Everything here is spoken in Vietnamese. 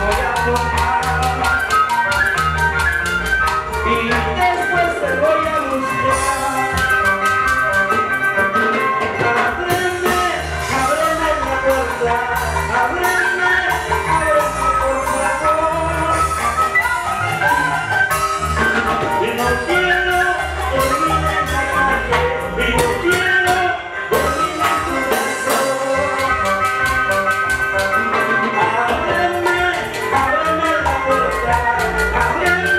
với nhau luôn Amém.